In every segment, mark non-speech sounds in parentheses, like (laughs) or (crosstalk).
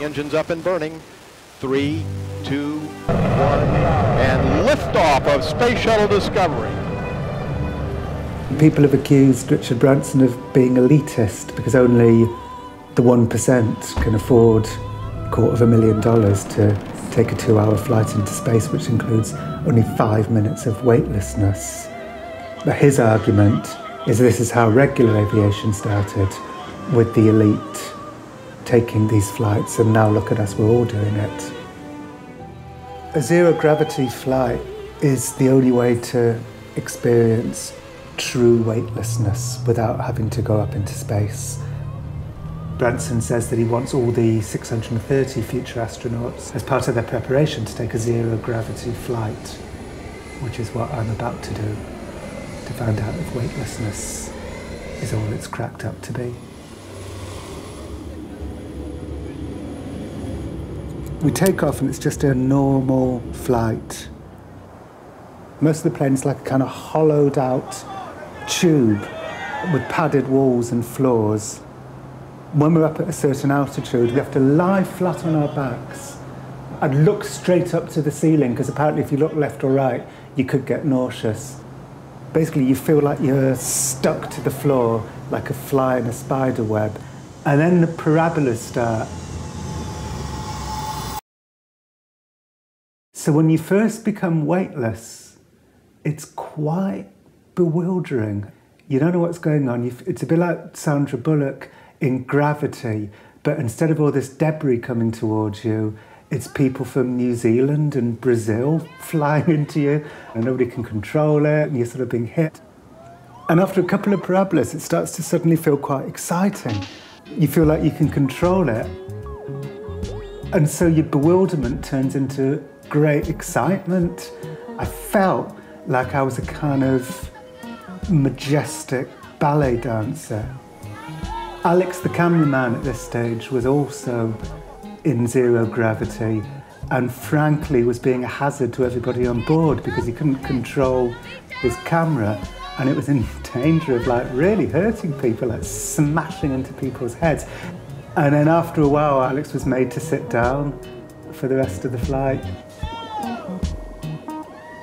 Engines up and burning. Three, two, one, and liftoff of Space Shuttle Discovery. People have accused Richard Branson of being elitist because only the 1% can afford a quarter of a million dollars to take a two hour flight into space, which includes only five minutes of weightlessness. But his argument is this is how regular aviation started with the elite taking these flights, and now look at us, we're all doing it. A zero gravity flight is the only way to experience true weightlessness without having to go up into space. Branson says that he wants all the 630 future astronauts as part of their preparation to take a zero gravity flight, which is what I'm about to do, to find out if weightlessness is all it's cracked up to be. We take off and it's just a normal flight. Most of the plane is like a kind of hollowed out tube with padded walls and floors. When we're up at a certain altitude, we have to lie flat on our backs and look straight up to the ceiling because apparently if you look left or right, you could get nauseous. Basically, you feel like you're stuck to the floor like a fly in a spider web. And then the parabolas start So when you first become weightless, it's quite bewildering. You don't know what's going on. it's a bit like Sandra Bullock in Gravity, but instead of all this debris coming towards you, it's people from New Zealand and Brazil flying into you, and nobody can control it, and you're sort of being hit. And after a couple of parabolas, it starts to suddenly feel quite exciting. You feel like you can control it. And so your bewilderment turns into great excitement. I felt like I was a kind of majestic ballet dancer. Alex, the cameraman at this stage, was also in zero gravity and frankly was being a hazard to everybody on board because he couldn't control his camera and it was in (laughs) danger of like really hurting people, like smashing into people's heads. And then after a while, Alex was made to sit down for the rest of the flight.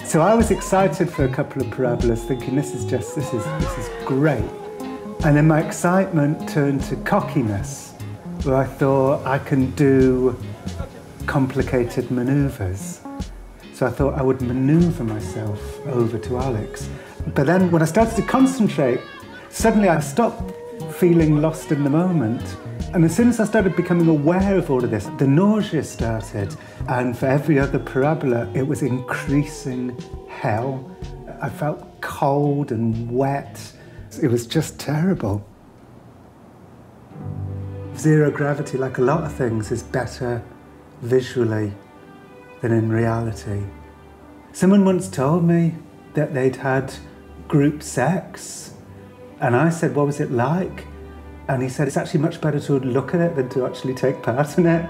So I was excited for a couple of parabolas, thinking this is just this is this is great. And then my excitement turned to cockiness, where I thought I can do complicated maneuvers. So I thought I would maneuver myself over to Alex. But then when I started to concentrate, suddenly I stopped feeling lost in the moment and as soon as I started becoming aware of all of this, the nausea started. And for every other parabola, it was increasing hell. I felt cold and wet. It was just terrible. Zero gravity, like a lot of things, is better visually than in reality. Someone once told me that they'd had group sex, and I said, What was it like? And he said it's actually much better to look at it than to actually take part in it.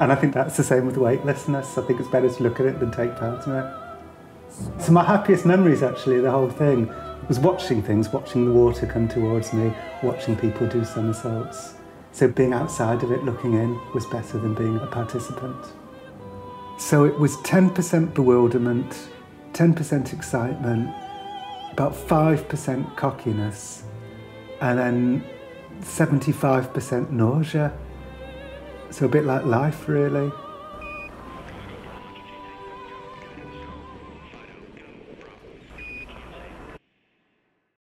And I think that's the same with weightlessness. I think it's better to look at it than take part in it. So my happiest memories actually, the whole thing, was watching things, watching the water come towards me, watching people do somersaults. So being outside of it, looking in, was better than being a participant. So it was 10% bewilderment, 10% excitement, about 5% cockiness, and then 75% nausea. So a bit like life, really.